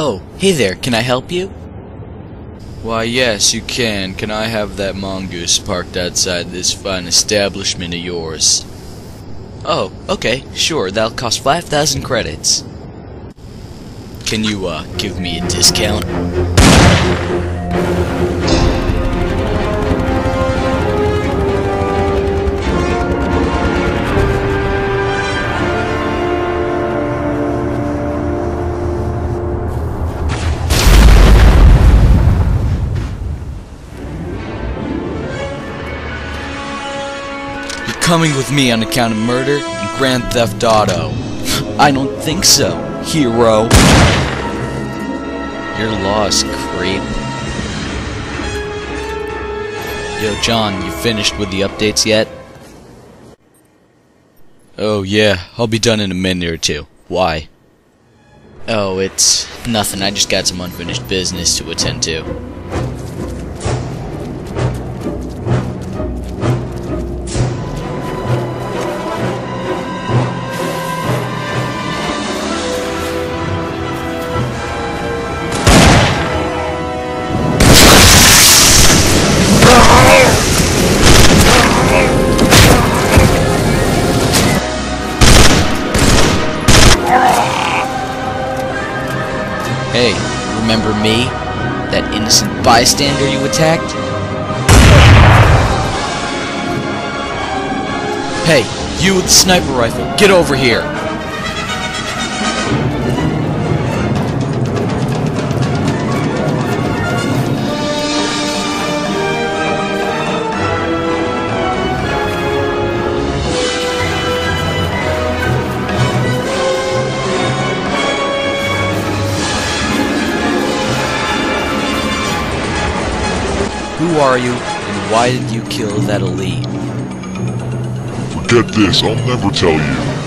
Oh, hey there, can I help you? Why, yes, you can. Can I have that mongoose parked outside this fine establishment of yours? Oh, okay, sure, that'll cost 5,000 credits. Can you, uh, give me a discount? Coming with me on account of murder and Grand Theft Auto. I don't think so, hero. You're lost, creep. Yo, John, you finished with the updates yet? Oh, yeah, I'll be done in a minute or two. Why? Oh, it's nothing. I just got some unfinished business to attend to. Hey, remember me? That innocent bystander you attacked? Hey, you with the sniper rifle, get over here! Who are you, and why did you kill that elite? Forget this, I'll never tell you.